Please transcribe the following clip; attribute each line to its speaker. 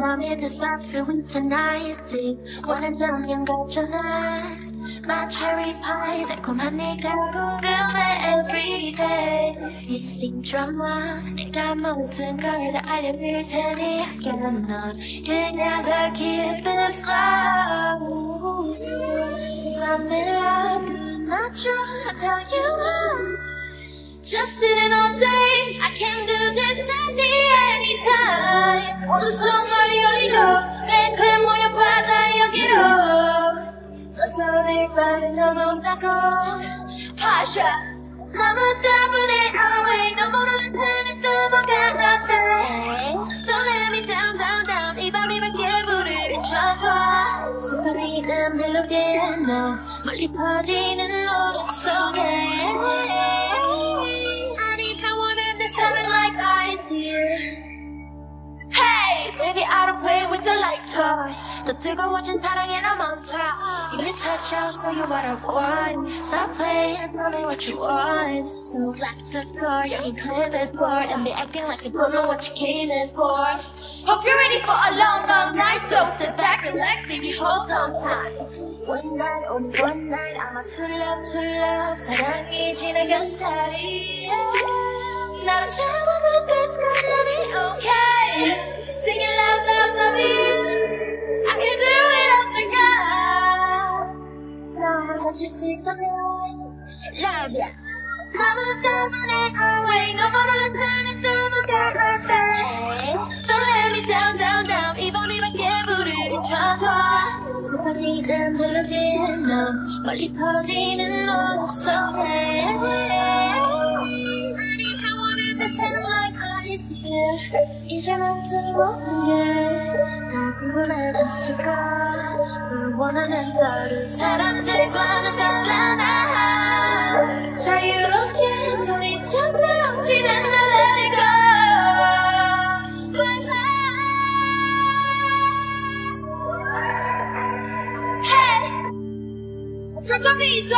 Speaker 1: Mam je deceptive winter nice. deep Wanna dumb yung gacha life My cherry pie 달콤하니까 궁금해 everyday Missing drama 내가 모든 걸 다 알려줄 테니 I cannot 그냥 더 this love. Just sitting all day I can do this any anytime 어두운 머리 올리고 내그 모여 바다 여기로 어쩌니 말이 너무 작고 파샤 너무 때문에 away 너 모르는 편에 또 뭐가 났대 Don't let me down down down 이 밤이밖에 불을 쳐줘 스파리는 멜로디에 너 멀리 퍼지는 노래 속에 don't play with the light toy. 더 뜨거워진 사랑에 나 멈춰. Give me touch, I'll show you what I want. Stop playing, tell me what you want. So lock the door, you can clear this door, and be acting like you don't know what you came in for. Hope you're ready for a long, long night, so sit back, relax, baby, hold on tight. One night, only one night, I'm a true love, true love. 사랑이 지나간 자리에. 나를 잡아도 this gonna be okay. God. 너만 같이 있다면 love ya. 너무 때문에 away. 너 모르는 편에 또 뭐가 어때? Don't let me down, down, down. 이 밤이밖에 불을 쳐줘. 스파리는 멜로디에 너 멀리 퍼지는 노래 속에. 아니 평온을 뺏는 like ice here. 이제는 뜨거운 게다 있을까? 널 원하는 다른 사람들과는 달라 나 자유롭게 소리쳐 부러지는 날 let it go. Hey, 잠깐만 있어.